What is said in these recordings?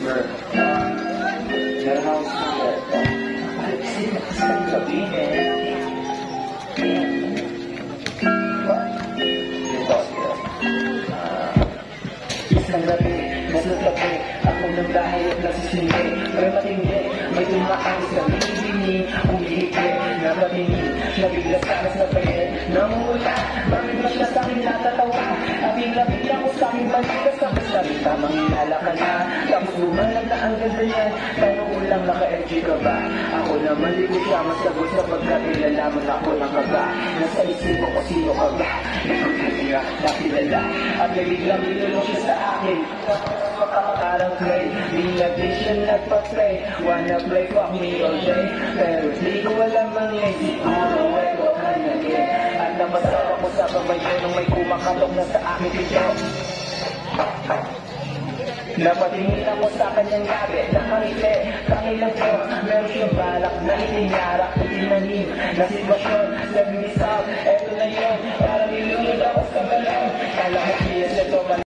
Denver. That house that being Abing-labing ako sa aking balikas Tapos sabi tamang inala ka na Tapos bumalag na ang ganda niya. Tanong ko lang naka-FG ka ba? Ako naman di ko siya masagot Sapagkat nilalaman ako ng kaba Nasa isip ko sino ka ba? Nakakilala, nakilala. At nabiglang nilulong siya sa akin. Makakarang play. Di na di siya nagpa-play. Wanna play fuck me all day. Pero di ko alam ang lazy Siguro ay ka na din. At namasama ko sa babay ko Nung may kumakalong na sa akin. Dito Napatingin ako sa kanyang gabi Nakangiti, tangilang ko Meron siyang balak na itinyarak Itinanim na sitwasyon Nag-misaw, eto na yun Parang nilunod ako sa balon. Kala ko PS ito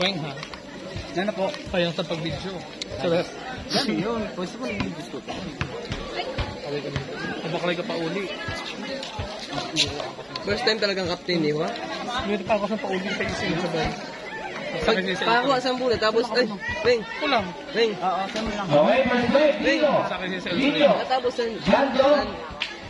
Weng ha? ano po? Sayang sa pag-video. Sarap. Yan yun. Pwede ko nang gusto ko. Nabakalay ka pa uli. First time talagang captain eh, ha? Meron pa ako sa pauli sa isip sa. Sa Pag, yung cellphone. sa bulat, tapos, ay, ring, Kulang. ring. Okay, first play, Dito. Sa akin yung Dito. cellphone. Tapos, sa, Jando.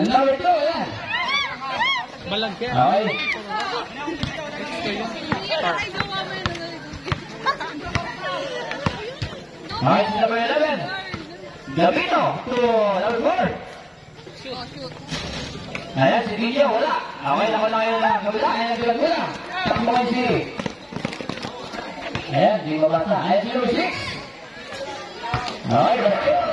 ಎಲ್ಲ ಬಿಟ್ಟು Right, number 11, Gabino to number 4. Ayan, si DJ wala. Okay, ako na kayo ng kabila. Ayan, sila muna. Tambay si... Ayan, di mabasa. Ayan, si number 6. Okay, number 2.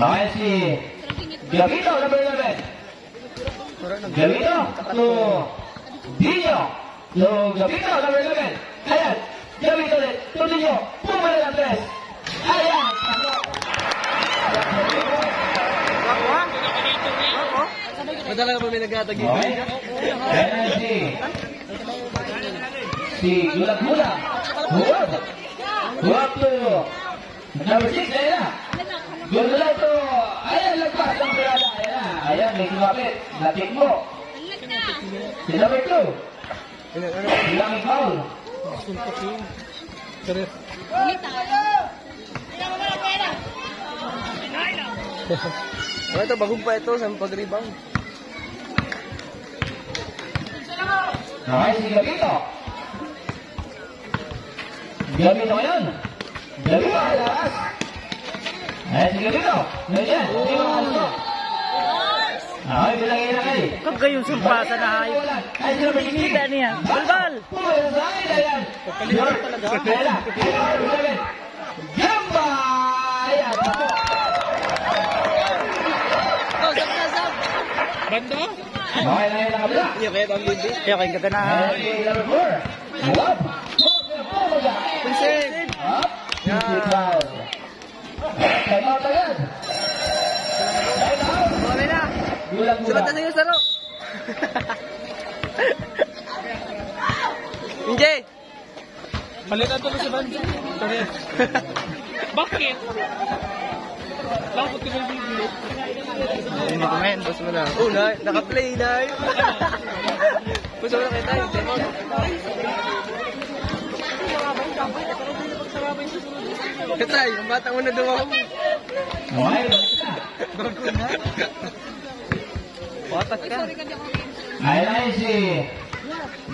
Messi. Javito double double. Javito lo Dino lo Javito double double. Hayat Javito de Tornillo número de Andrés. Hayat. Madala pa Si. Na. Gulag to... Ayan, lagpas ang pirada. Ayan na. Ayan, may kumapit. Lapit mo. Si number 2. Ilang foul. Suntok yun. Sarap. Oh, ito, bagong pa ito sa pag-rebound. Okay, si Gabito. Gabito ngayon. Gabito, alas. Ayan si Kau gayung sumpah sana hai. Kita ni ya. bal, Bando? Iya kayak Bang Bindi. Iya kayak kita nah. Prinsip. Ya. Sunod na yung saro! Hindi! Palitan to si Bando. Sorry. Bakit? Bakit ka may video? Hindi ko ngayon, boss mo na. Oh, na, naka-play na. Gusto mo na kita yung demo. Katay, ang bata mo na dumawa mo. Okay. Watak Otak kan. Ayo sih,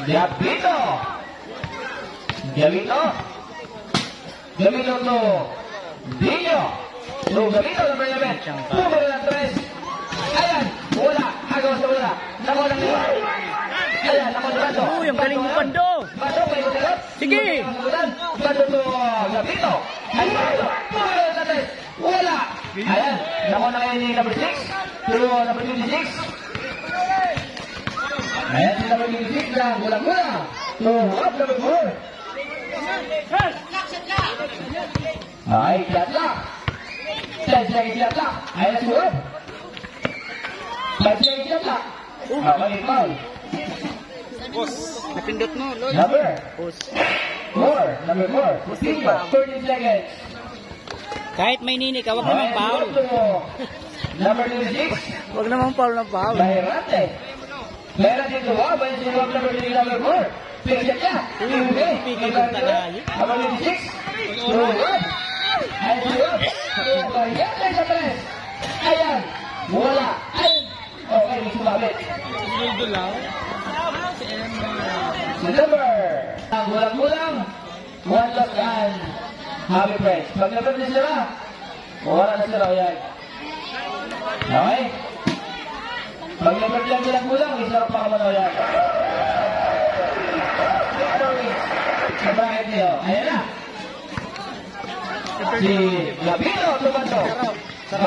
Japito. Japito. Japito tuh. Dio. Tuh Japito namanya Ben. Tuh bola tres. Ayan, bola. Agaw sa bola. Nako bola. Ayan, nako ng baso. Oh, yung Wala. Ayan, nako na ini number 6. Tulo number 26. Ayan number 26 na gulang-gulang. So, up number 4. Ay, lock. Flat lagi. Ayan si Rob. Flat lagi flat lock. Ah, mali foul. Napindot mo. Number Boss. 4. Number 4. Tino, 30 seconds. Kahit may nini ka, huwag naman Ayan si foul. Number 26. Huwag naman foul ng foul. Bayrante. Bayrante to Rob. Ayan si Rob number 3, number 4. Pigyan niya. Pigil yung tagay. Number 26. To Rob. Ayan si Rob. To Bayrante sa tres. Ayan. Wala. Ayan. Okay, may sumabit. Sundo lang. Si number. Ang gulang-gulang. One loss and happy friends. Pag nabit na sila, wala na sila. Ayan. Okay? Pag lang sila kulang, isarap pa ka man. Ayan. Sa bracket niyo. Ayan na. Si Lapino tumanto. Ka.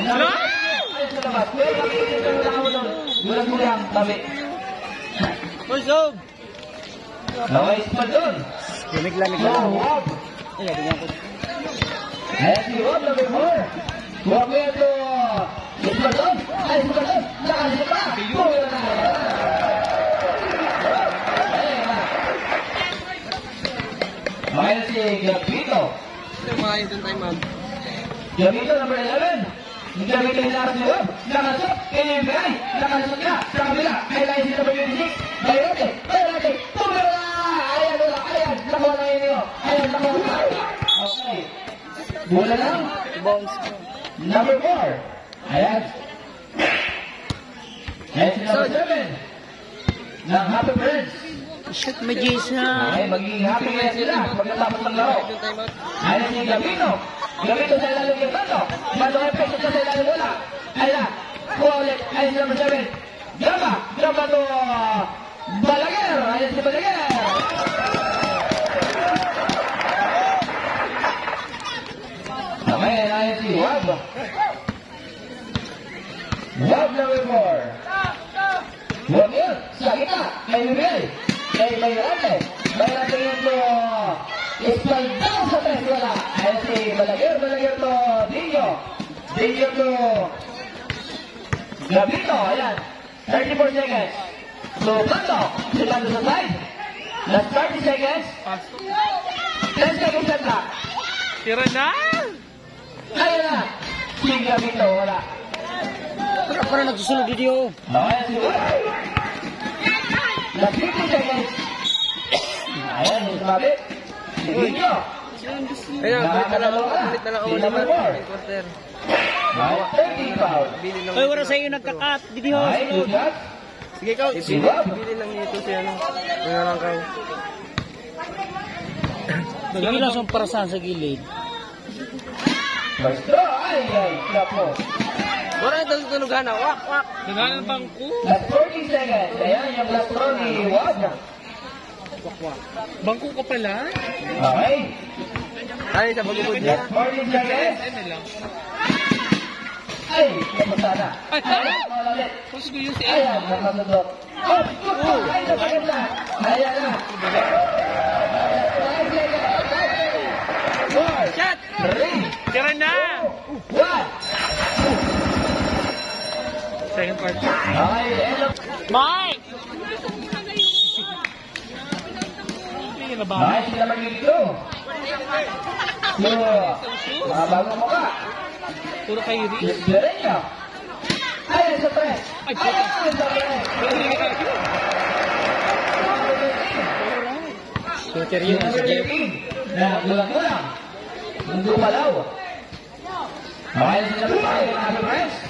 Ano? Ay, sa labas. Pero nakikita mo lang ako nun. Gulang-gulang. Tabi. Boy, Zob! Okay, spot doon. Lamig-lamig lang. Rob. Ay, ganyan ko. Ayan si Rob, number 4. Huwag mo yan to. Spot doon. Ay, spot doon. Nakalit pa. Pumira na. Na si Gabito. Ito mga yun tayo, ma'am. Gabito, number 11. Gabito yung lakas Rob. Nakasok. KMBI. Nakasok na. Sa kabila. Ay, lain si number 26. Bayrote. Bayrote. Pumira na. Ayan. Ayan. Nakuha na yun yun. Ayan, nakuha na. Okay. Bola lang. Bounce. Number 4. Ayan. Ayan si number 7. Ng Happy Friends. Shoot mo, Jason. Okay, magiging happy kaya sila pagkatapos ng laro. Ayan si Gabino. Gabino sa ilalim ng. Bando ay peso sa ilalim wala. Ayan na. Kuha ulit. Ayan si number 7. Gamba. Gamba to Balaguer. Ayan si Balaguer. Ayan si Wab. Wab number 4. Wab yun. Sa kita. Kay Miguel. Kay Mayrante. Mayrante yun to. Espaldang sa tres. Wala. Ayan si Balaguer. Balaguer to. Dinyo. Dinyo to. Gabito. Ayan. 34 seconds. So, Bando. Si Bando sa side. Last 30 seconds. 10 seconds at back. Tira na! Ayan na. Si Gabito. Wala. Pero parang nagsusunod dito. Okay, si Wab. Last 50 seconds. Ayan, sabi. Si Dinyo. Ayun, balik na lang ako. Balik na lang ako naman. quarter. Okay, 30 foul. Bili lang. Ay, wala sa'yo nagkakat. Dito, Okay, good shot. Sige, ikaw. Si Rob. Bili lang nito si ano. Ano lang kayo. Sige lang sa parasan sa gilid. Basta, ay, ay, klapo. Orang itu itu nugana, wak wak. Dengan bangku. Last 40 seconds. Ayan, yung last row. Wak wak. Bangku ko pala. Okay. Ay, sa bagubod niya. Last 40 seconds. Ay, kamusta na? Ay, ay! Tapos ko yung si Ayan, nakasagot. Oh, oh, ay, napaganda. Ayan na. Shot! Tira na! Second part. Mike! Nice, sila mag-ito. So, mga bagong mukha. Puro kayo rin. Lorenzo. Ayan sa press. Ay, sa press. Shooter yun. Number Si Jeff. 18. Na gulang-gulang. Mundo Palaw. Okay, sila mag-ito. Number press.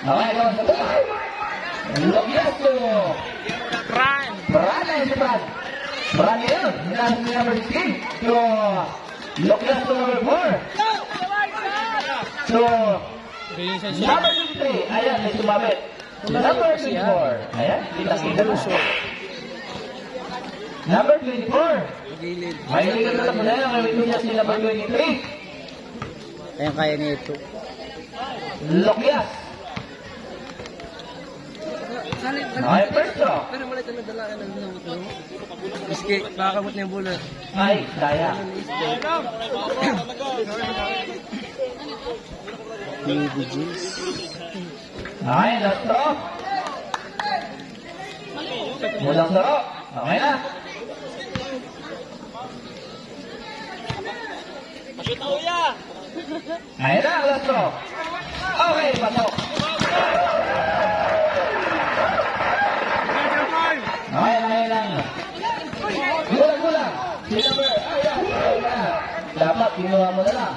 Okay, gawa sa buhay. Lokias to. Run! Brad na si ngayon. Nasa si number 16. To. Lokias to number 4. To. Ganyan siya siya. Number 23. Ayan, may sumabit. Number 24. Ayan, kita-kita na. Number 24. Gilid. May ligat na mo na yan. May ligat si number 23. Kaya kaya nito. Lokias. Okay, first draw. Pero wala ito nadala ka ng lumot mo. Maski, makakamot na yung bola. Ay, daya. Baby. Okay, last draw. Mulang draw. Okay na. Ayan na, last. Okay, pasok. Okay, okay lang. Gulang-gulang. Si number, ayan, ayan. Dapat, kinuha mo na lang.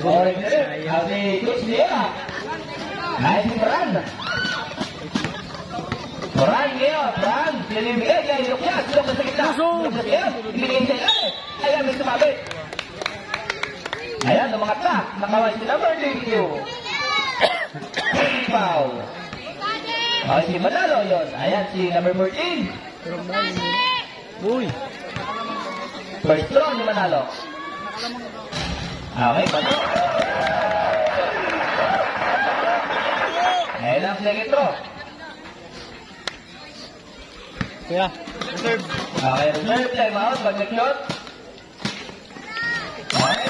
Rin. Kasi Coach Liera. Nice si Fran. Fran ngayon. Fran. Pinibigay niya. Ilok niya. Silok na sa gitna. Ilok na siya. Ibigay siya ilalim. Ayan, may sumabit. Ayan, lumangat na. Nakawal si number 22. Foul. Okay, si Manalo yun. Ayan, si number 14. Uy! First throw ni Manalo. Okay, bato. Ayan ang second throw. Kuya. Reserve. Okay, reserve time out. Pag nag-shot. Okay,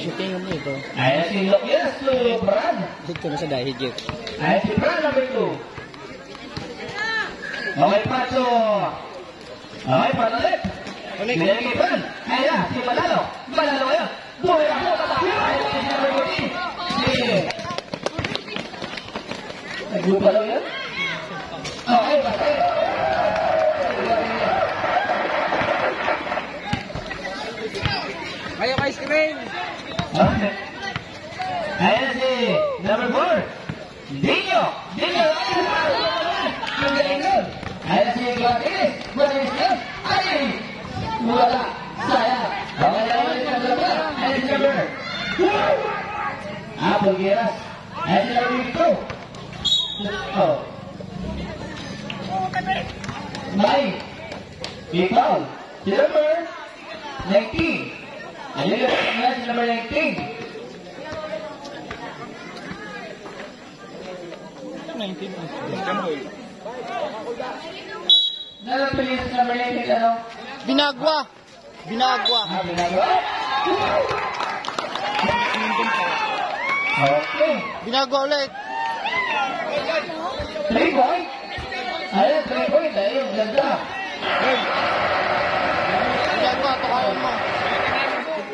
Nashooting mo ito. Ayan si Lokias to Brad. Dito na sa dahil Jeff. Ayan si Brad number 2. Okay, Paso. Okay, Paso ulit. Binigay kay Brad. Ayan na, si Manalo. Manalo ngayon. Buhay ako. Ayan si number 14. Si... Nagugalaw yan? Okay? Kayo ka ice cream! ऐसे number four डीओ डीओ ऐसे एक बार फिर मनीष अली वाला साया हमारे ऐसे नंबर आप हो गया ऐसे number two Mike Bicol number 19 Ano yun? Class number 19. 19. Nalo pilis number 19 ano? Binagwa. Binagwa. Binagwa? Okay. Binagwa ulit. Three point? Ayun, three point. Ayun, ganda. Binagwa.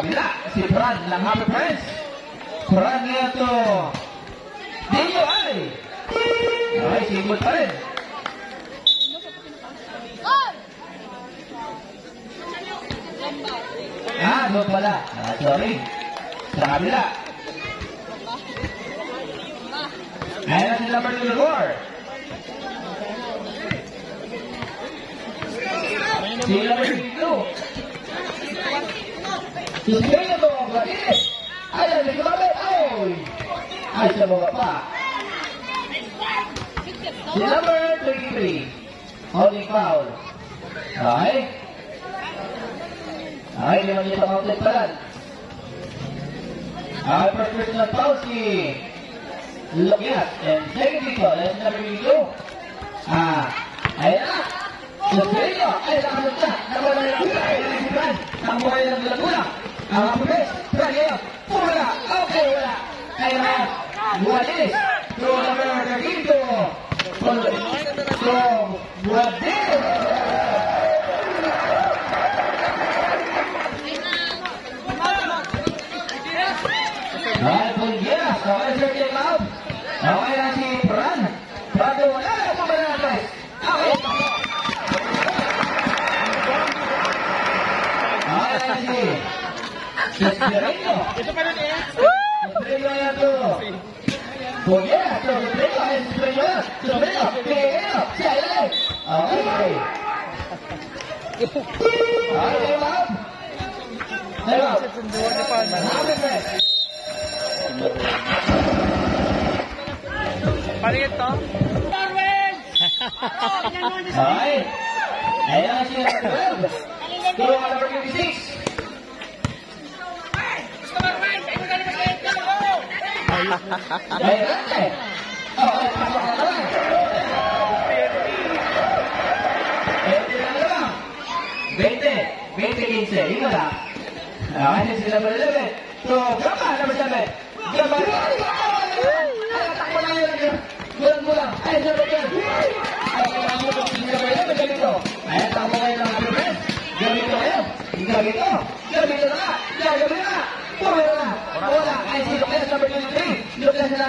Kabila, si Fran ng Happy Friends. Fran niya to. Dino ay. Okay, simple pa rin. Ah, doon pala. Ah, sorry. Sa kabila. Ayan na sila score. Sila pa dito. Suspendo to, Martinez. Ayan, may kumabit. Ay! Ay, sa mga pa. Si number 33. Holding foul. Okay. Okay, dito ang outlet pa lang. Okay, first personal foul si Lokias. And second dito, that's number 22. Ah, ayan na. Suspendo. Ay, nakasunod na. Nawala na lang. Kamu yang ayo, ayo, ayo, ayo, ayo, oke ayo, Ayo, buat ini, ayo, ayo, ayo, Buat ini. ayo, ayo, ayo, ayo, ayo ni Pan. Happy Friends. Palit to. Okay. Ayan na siya. 12. Tulong ang number 26. Bete, bete 15, ingatlah. Nah, ini bete, bete, bete, bete, bete, bete, bete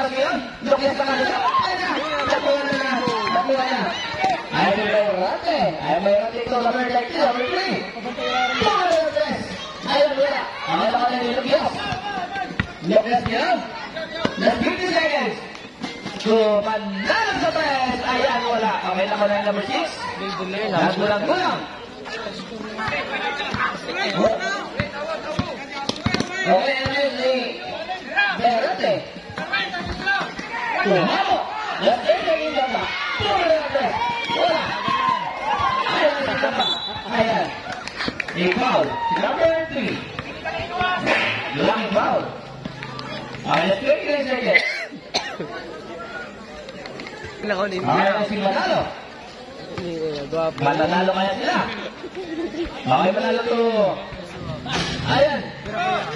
bagian joget sama ayo berarti ayo ayo ayo Tumamo. Last 8 seconds lang ba? Tumalo na press. Wala. Ayan, si Gamba. Ayan. Foul. Number 3. Lang foul. Okay, let's go. 30 seconds. Nako, ni Okay, na si Manalo. Mananalo kaya sila. Okay, manalo to. Ayan.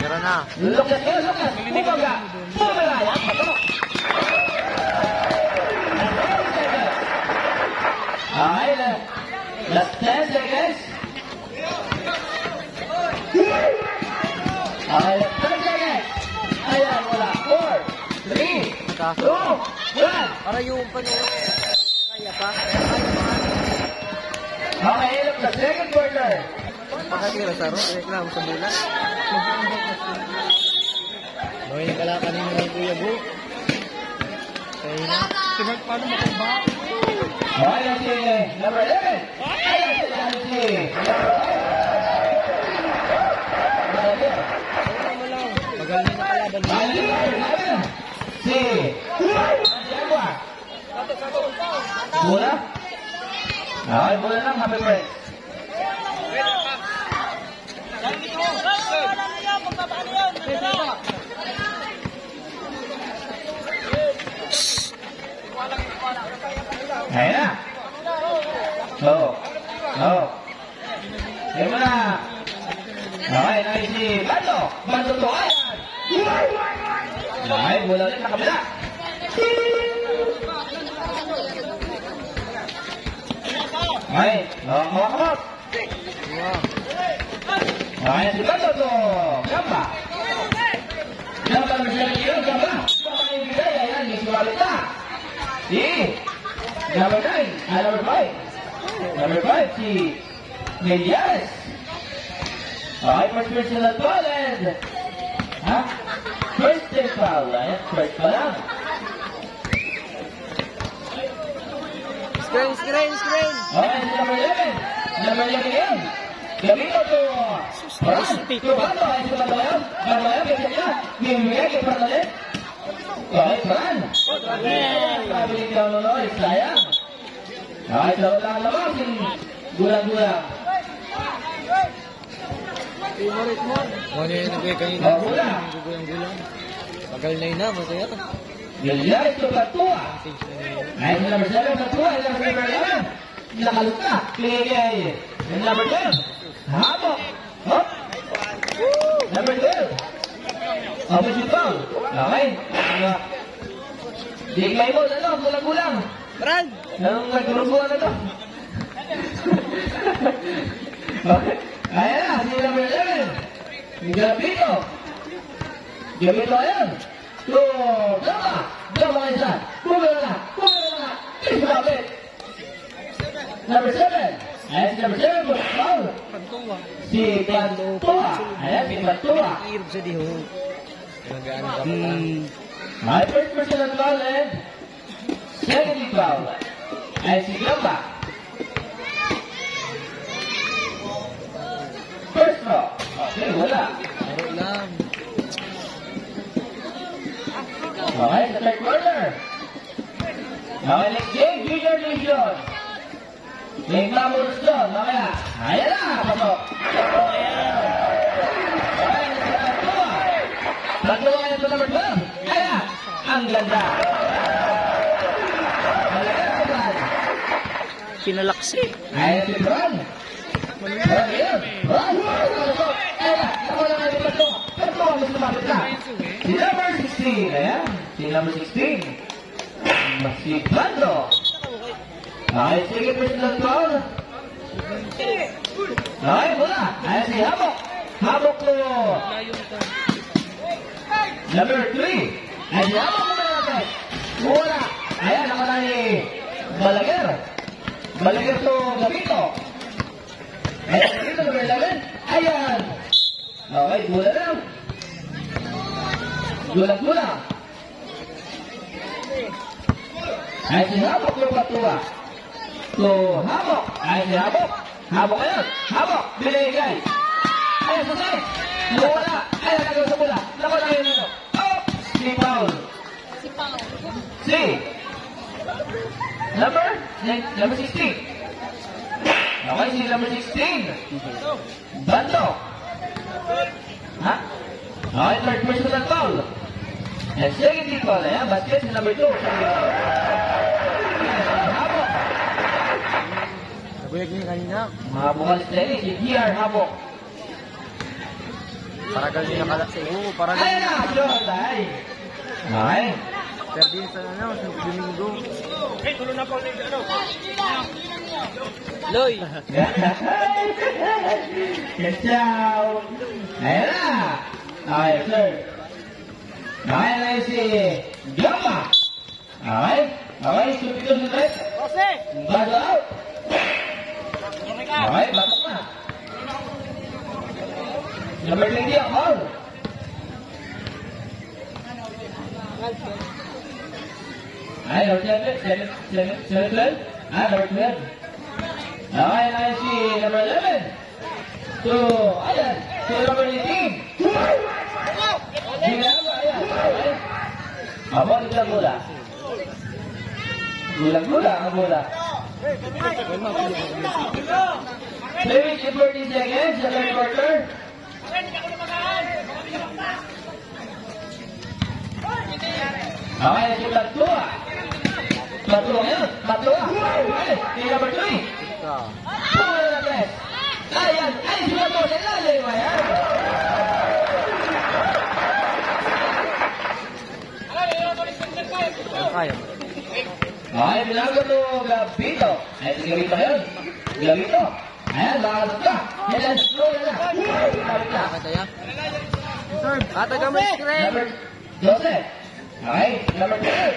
Meron na. Lukas Lukas. Bumaga. Bumaga. Yan, pato. Okay, la- last 10 seconds. Okay, last 10 seconds. Ayan, wala. 4, 3, 2, 1. Para yung pano. Kaya pa. Okay, look, the second quarter. Pakatira sa ro. Reklamo sa mula. Gawin pala kanina ng Kuya Bu. Marian Chile, number 11. Marian Chile, number 11. Magaling na pala doon. Marian, Si Jaguar. Bola. Ay, bola lang, happy friends. Pagkabaan yun, pagkabaan yun. thẻ đồ đồ hiểu nào? Rồi này thì bắt đồ bắt đồ tối đấy vừa lên mặt đấy đấy đó đó đó. Đấy thì bắt đồ các bạn. Jangan berjalan kira-kira, apa yang kita layan di suara kita? Ih, number 9. Ah, number 5. Number 5, si Meliares. Okay, first personal foul and... Ha? First day foul. Ayan, first pa lang. Screen, screen, screen. Okay, number 11. Number 11 yun. Gamito to... Ron, to Bando. Ay, si yun, kaya siya. Mimigay kay Fernandez. Baiklah. Kami kalau nolis saya. Nah, itu dah lepasin gula-gula. Ano yung nagkakain ng gula? Gugulang gula. Tagal na ina, masaya to. Gila, ito patua. Ngayon na masyado patua, ilang sa kailangan. Nakaluka, kligay. Number 10. Habo. Hop. Number 10. 12. Opposite foul. Okay. Uh, Digmay mo, ano, gulang-gulang. Brad! Anong nagrubuan na to? okay. Ayan na, si number 11. Si Gabito. Gabito ayan. So, Gama. Gama kayo saan? Kumira na. Kumira na. Isabit. Number 7. Ayan si number 7. Good foul. Pantuwa. Si Pantua. Ayan, si Pantua. Sa diho. Hybrid Mr. Lale, second foul. IC number. First foul. Okay, wala. Wala. Okay, sa third quarter. Mga legjeng, Junior Legion. Leg number 2, mamaya. Ayan na, pasok. Pasok, ayan. Yun. Bran. Ayan, nawala nga yung Pantua. Pantua, mas lumapit na. Si number 16. Ayan, si number 16. Si Bando. Okay, sige, personal foul. Okay, mula. Ayan si Habok. Habok to Number three, Ajama Mukarate. Una, ayan, nakala ni Balaguer. Balaguer to Gabito. Ayan, Gabito, number 11. Nah, ayan. Okay, gula na. Gula-gula. Ay, si Habok yung katuwa. So, Habok. Ay, si Habok. Habok ayun. Habok, binigay. Ayan, susay. Wala. Ayan, nagawa sa bola. Nakuha na kayo. Ano. Oh! Si Paul. Si. Number? Number 16. Okay, si number 16. Bando. Ha? Okay, third personal foul. And second team foul. Ayan, basket si number 2. Habok. Naguyag niya kanina. Mga bukalis na yun, si DR Habok. Paragal din nakalaksi. Oo, paragal Ayan na, shot, ay. Okay. Đấy. Pwede sa ano, Domingo. Eh, tulong na po ng ano. Loy. Ciao. Ayan na. Okay, sir. Baka na si Glama. Okay. Okay, stupid on the red. Jose. Bad out. Okay, batok na. Number 20 ako. Đấy, đầu chân lên, chân lên, chân lên, ai lên, à, đầu chân Đó, ai ai gì, đầu lên lên. Từ, ai lên, từ đầu lên đi Đi ra vậy à, mà bớt đi ra mua là Mua là mua là, mua là Maybe 15 seconds, 11 quarter. Namanya kita tua. Satu, satu, tiga berdiri. Pukul tres. Ay, sudah mau Ay, binago to, Gabito. Ay, si Gabito yun. Gabito. Ayan, bakas ka. Ayan, slow na. Kata ya. Kata ka mo. Joseph. Okay, naman yun.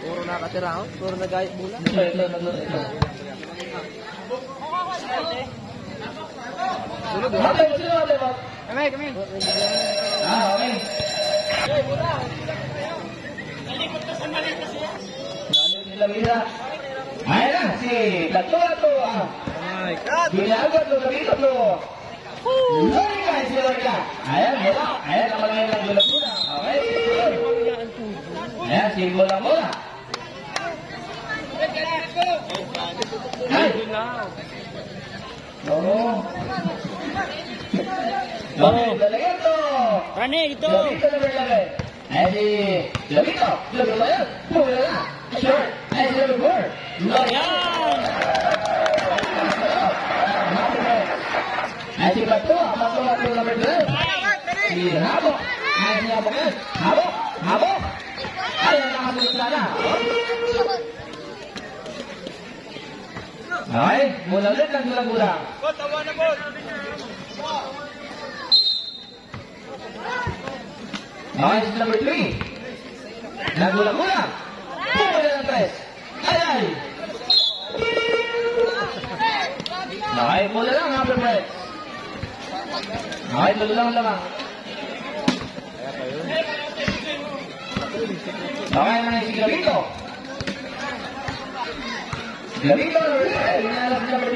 Puro nakatira ako. Puro nagayot mula. Ito, ito, ito, ito. Sulod, sulod. Matay, sulod, diba? Kami, kami. Ah, okay. Okay, mula. Nalikot na sa mali kasi yan. Nalikot nila, mira. Ayan na, si Datura to. Ay, God. Ginagod lo, nabikot lo. Sorry guys, sila ka. Ayan, mula. Ayan, naman ngayon ang gulap mula. Ya, si bola bola. Hey. No. No. Rane dito. Eddie, Lobito, Lobito ba yun? Pumula na. Sure, Eddie Lobito. Lobito. Eddie Bato, ang mga number 12. Si Rabo. Đấy, bola ulit lang tulang kurang. Nice number 3. Nagulang kurang. Pumula ng tres. Ayan. Nice, bola lang ha, Pepres. Nice, bola lang lamang. Okay, naman si Gabito. Gabito, number number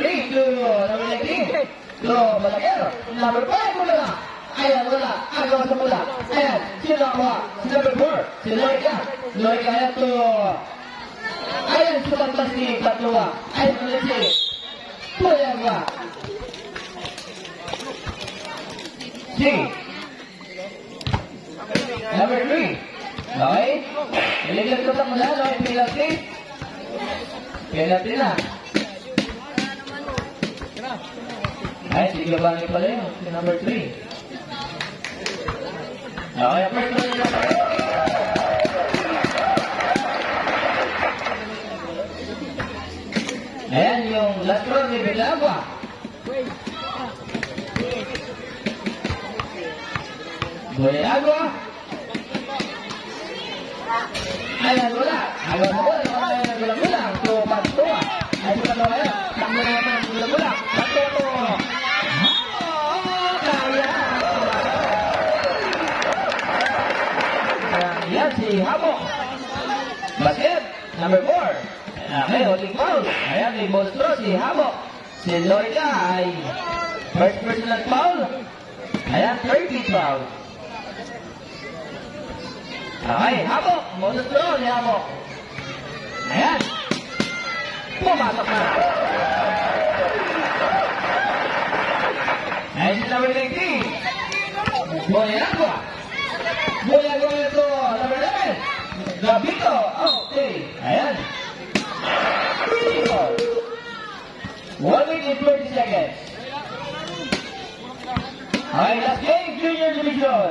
number 19. To Balaguer. Number five, mula lang. Ayan, wala. Agaw sa mula. Ayan, sino? Si number four. Si Loika. Loika, ayan to... Ayan. Ayan, ulit si... Si... Number three. Okay? Iliglag ko sa mula, no? Penalty. Penalty na. Ay, si Giovanni pala yun. Si number three. Okay, first one nila. Ayan, yung last round ni 뭐라고? 아야 놀라 아야 놀라 아야 놀라 놀라 또 맞도와 아야 놀라 놀라 당근아 당근 놀라 맞도 thì há bộ và tiếp number four là hay hội tình bao hay thì một số thì há bộ xin lỗi các ai first person là bao hay là thirty twelve foul. Okay, Habo. Monstro si Habo. Ayan. Pumasok na. Ayan si number 19. Boyagua. Boyagua ito, number 11. Gabito. Okay. Ayan. One minute and 30 seconds. Okay, last game, junior division.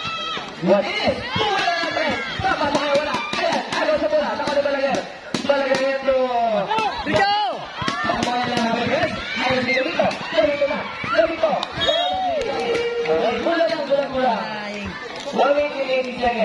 Wala yung hindi.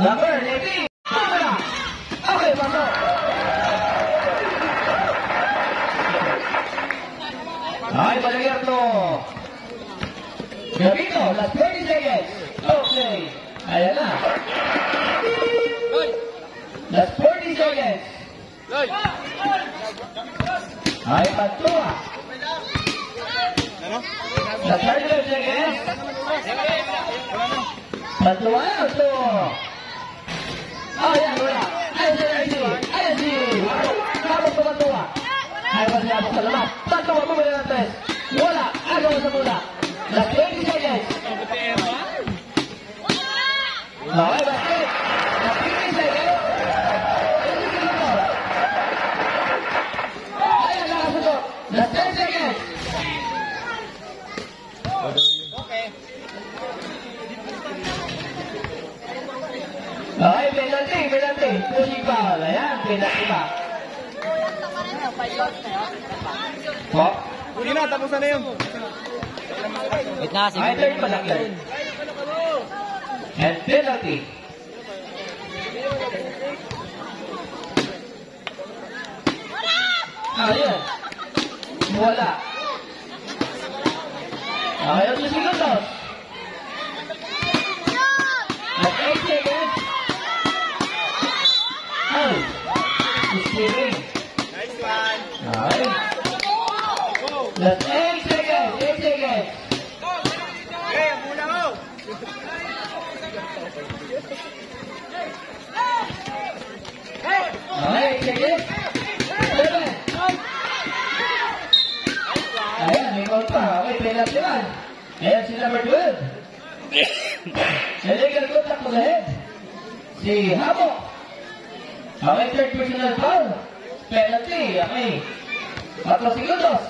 Number Nói vậy penalty pa. Po? Huli na, tapos na yun. Wait na, Ay, third pa lang yun. And penalty. Ayan. Wala. Okay, ang segundos. Naman. Ayan si number 12. Illegal contact on the head. Si Hamo. Okay, third personal foul. Penalty. Okay. 4 segundos. That's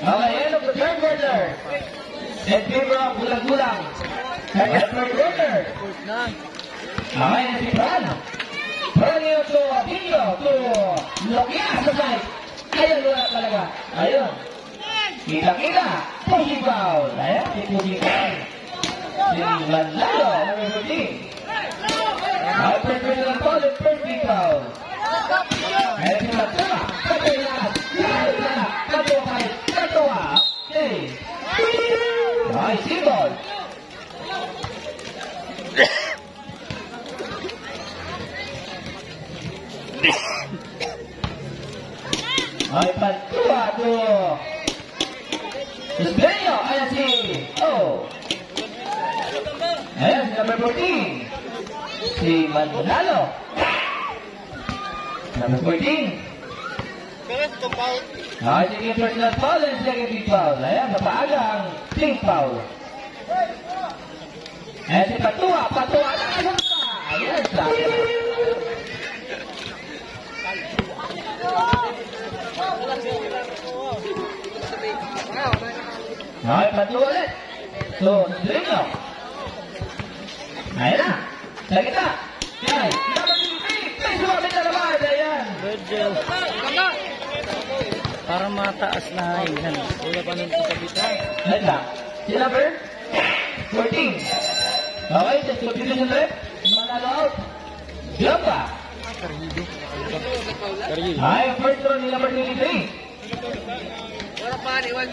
Okay, end of the third quarter. In favor of Gulang-Gulang. Second third quarter. Okay, na si Fran. Fran yun to Pinto to Lokia sa side. Ayun, wala talaga. Ayun. Kita-kita. Pushing foul. Ayan, si pushing foul. Si Landalo, number 15. Ay, first personal foul and first big foul. Ayan si Matua. Okay, Sibol. Okay, Pantua to Esbelio. Ayan si Oh. Ayan number 14. Si Manalo. Number 14. Rồi thì cái phần là phó lên xe cái bị phở Lẽ mà bả ra tinh phở Eh, si Patua, Patua na ano ba? Yes, Rồi, Patua ulit. So, drink now. Ayan na. Sa kita. Ay, dapat yung pink. Ay, sumabit na naman. Ayan. Good job. Kaka. Para mataas na yan. Wala pa nang kapita. Ayun 14. Okay, just continue sa karyo. Ay, first 23. Wala pa, iwan.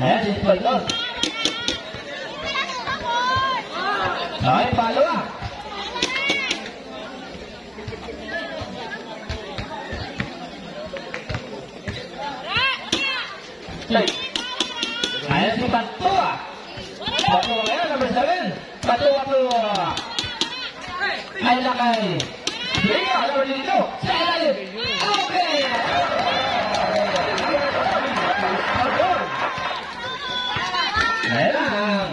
Ayan, just. Ay, ah. Baik. Saya suka tua. Batu ya nomor 7. Batu batu. Ayo lakai. Iya, nomor itu. Saya lagi. Oke. Nah,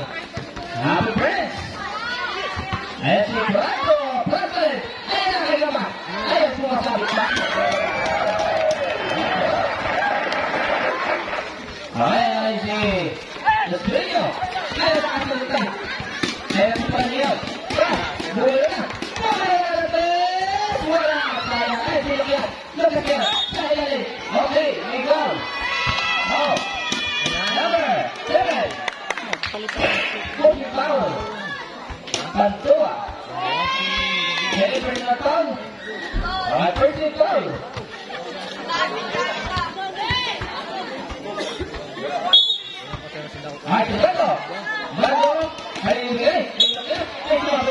And foul. Ay, Tibato. Bago. Ay,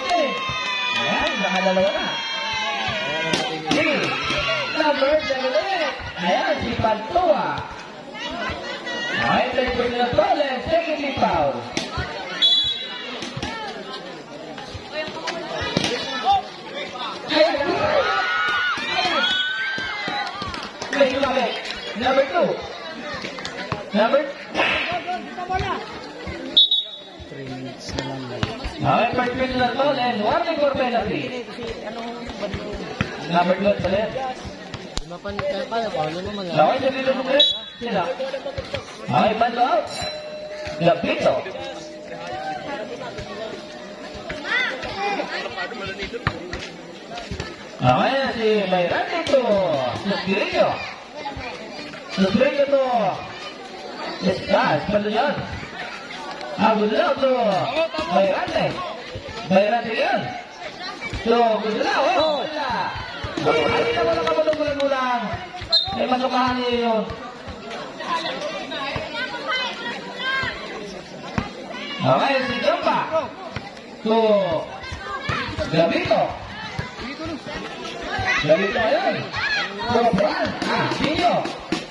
din. Ayan, nakadalawa na. Sige. Number seven ulit. Ayan, si Pantua. Okay, play for the foul and second foul. itu. Away by Fiddler Tol and warning for penalty. Number 12 ulit. Laway sa dito ng ulit. Sila. Away bando out. Gabito. Away na si Mayrante to. Lukirillo. Lukirillo. Negeri itu. Ya, seperti itu. Tuh. Bayaran deh. Bayaran dirian. Tuh, aku. Oh, oh. Hari na wala ka mo ng. May masukahan niyo yun. Okay, si Jumpa. Two. Gabito. Gabito eh. ayun. Two, Fran. Ah, Sinyo.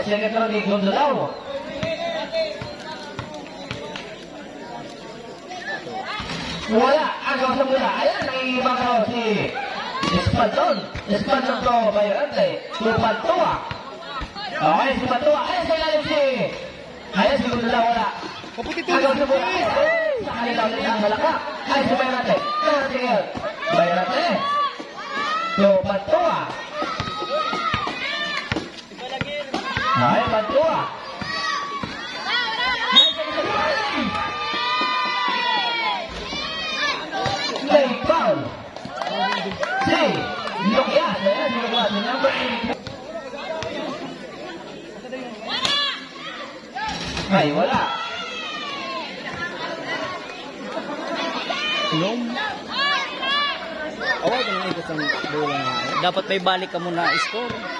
Indonesia kita di Gondolawo. Wala, agaw sa mula. Ayan, nangigibaw si Espanton. Espanton to, Bayrante. Lupantua. Okay, si Patua. Ayan sa ilalim si... Ayan si Gondolawo wala. Agaw sa mula. Sa kanila ulit ang halaka. Ayan si Bayrante. Bayar Bayrante. Lupantua. Lupantua. Ay, Pantua. Play foul. Si, Lukian. Ayan, Lukian. Number 8. Ay, wala. Long. Away ka na ikot ang bola. Dapat may balik ka muna score.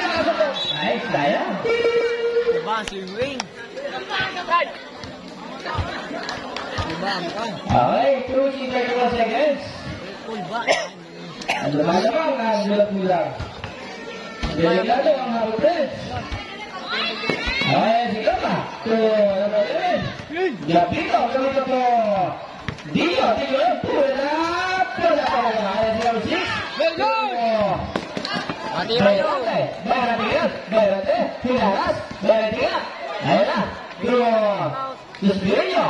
Đấy, đấy á. Ba Sùi Nguyên. Alright, through the 31 seconds. Ang laman naman na gulat-gulat. Delikado ang harutin. Okay, sige pa. Ito, ano ba yun? Grabe ka, ulit ito. Dio, tigil, pula, pula talaga. Ayan sila. Adelante, maravillas, verde, tiradas, verde, era, pero, suspirillo.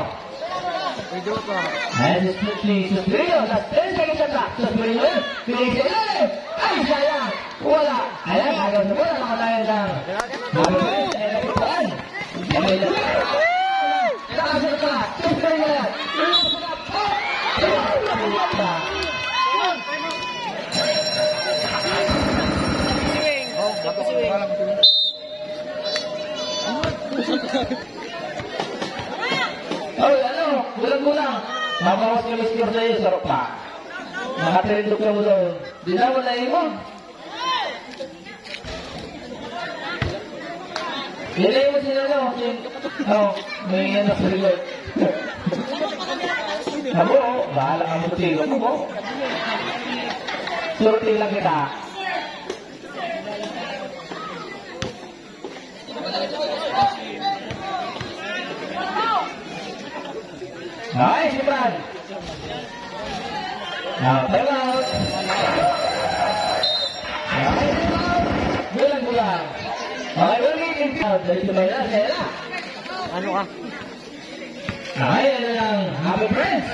Suspirillo, las tres de que se trata, suspirillo, felicidades, ahí se allá, hola, allá, que se pueda la batalla de la. Oh, ano? Kulang-kulang. Mabawas kami score sa'yo sa ropa. Nakatirindok ka mo doon. Di na wala mo. Nilay mo sila no? Oh, may ano sa. Amo, oh, bahala ka mo tilo mo. Surti lang kita. Ayo teman, ayo penalti. ayo bulan. Mulai lagi Ayo dari pemain Arsenal. Anu ah. Nah, Ayo yang Abu Prince.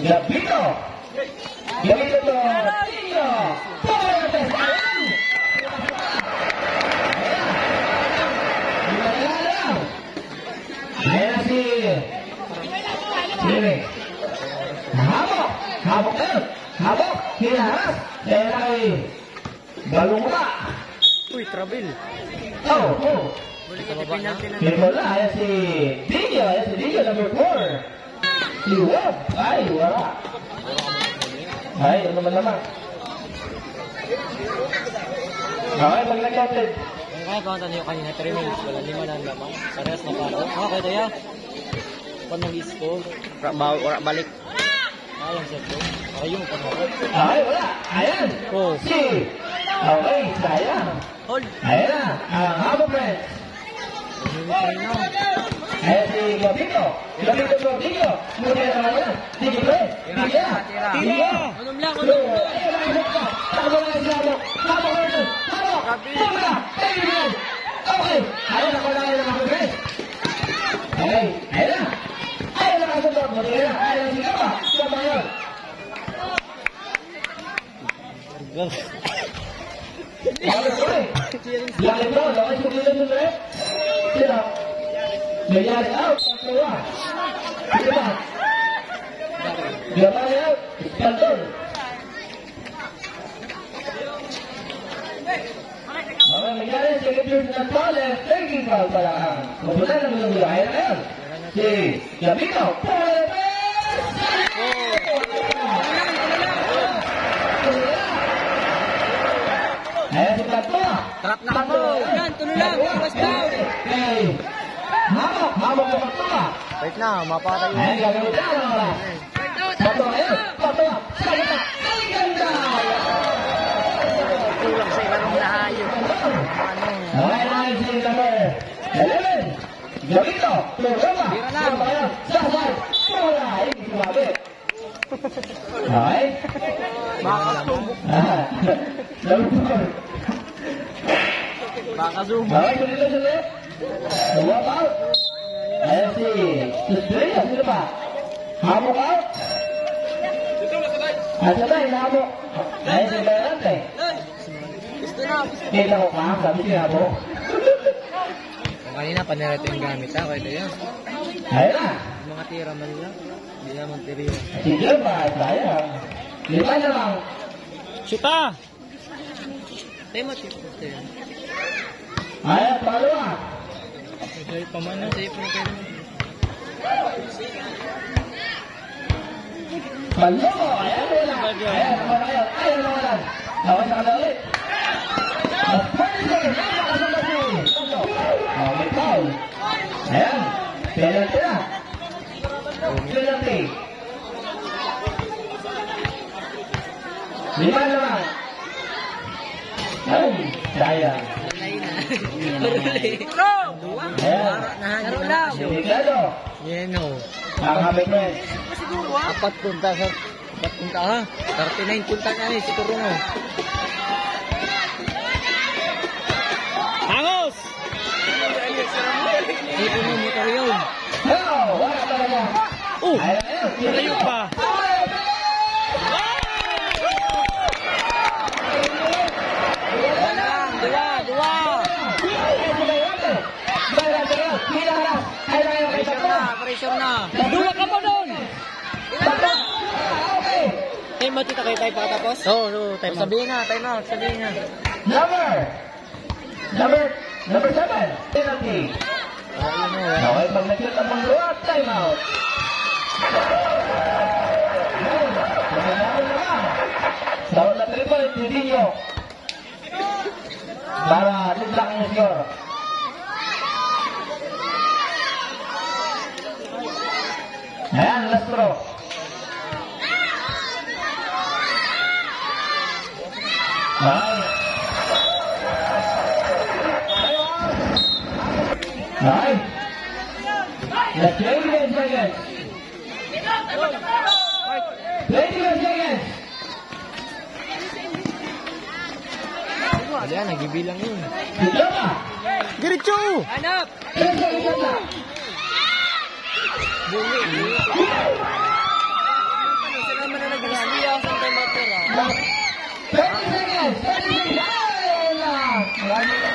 Gabito. Gabito. Gabito. Na kay... Balungka. Uy, travel. Oh, oh. Na, ayan si Digyo, ayan si Digyo, number 4. Si Web, ay, wala. Ay, ano naman naman. Okay, pag nag-counted. Ang kaya kung niyo kanina, 3 minutes wala, lima na naman. Parehas na paro. Ah, kaya tayo. Ba ora balik. Đấy, đấy, Ồ. Sì. Ở đây, đấy á. Đấy á. À, hả bông này. Đấy thì mà biết rồi. Là biết được biết rồi. Mua này rồi á. Thì chị đấy. Thì á. Thì á. Hãy subscribe cho kênh Ghiền Mì Gõ Để không bỏ lỡ những video hấp dẫn để ra để áo để ba áo cần tôi Ahora me quedé que yo una pala, tengo que faltar. Como nada me lo voy a ir a ver. Sí, ya vino. ¡Pum! Trap na kami. Yan, tuloy lang. Iwas down. Habok, habok sa pagtaka. Wait na, mapatay yun. Bato, eh, bato, salita. Ay, ganda! Kulang sa ilang nahayo. Ano? Ay, ay, sige kami. Eleven! Gabito! Lugama! Sasar! Mula! Ay, grabe! Ay! Makakasubok! Ah! Lalo Baka zoom. Okay, na sulit. Walk out. Ayan si Estrella, sino ba? Hamok out. Ah, sabay, nahamok. Ayan si Berante. Kita ko ka, sabi siya po. Kung kanina, panirato yung gamit ha, kaya yan. Ayan na. Mga tira man lang. Hindi naman tiriyo. Si Dilma, sayang. Lima na lang. Tayo mo, tip. Tayo. Ayan, palawa. Pamana sa ipon kayo. Palawa, ayan wala. Ayan, wala yun. Ayan, wala. Lawan sa kanila ulit. Ayan, penalty na. Penalty. Lima naman. Ay, daya. Daya. Laro lang. Delikado. Yan o. Ang. Siguro ah. Apat punta sa... Apat punta ha. 39 punta nga eh, si Turungo. Hangos! Ito mo motor yun. Oh! Layo pa. Pressure na. Dua ka pa doon! Time ba kita kayo tayo pakatapos? Oo, no, time out. Sabihin na, time out, sabihin na. Number, number, number seven, penalty. Okay, pag nag-shoot ang mga luwa, time out. Dapat na triple, hindi nyo. Para tignan yung score. Dan Lestro. Nah. Baik. Ladies and gentlemen. Ladies and gentlemen. Ayan, nagibilang yun. Giricho! Gericu. Anak bumi. Sila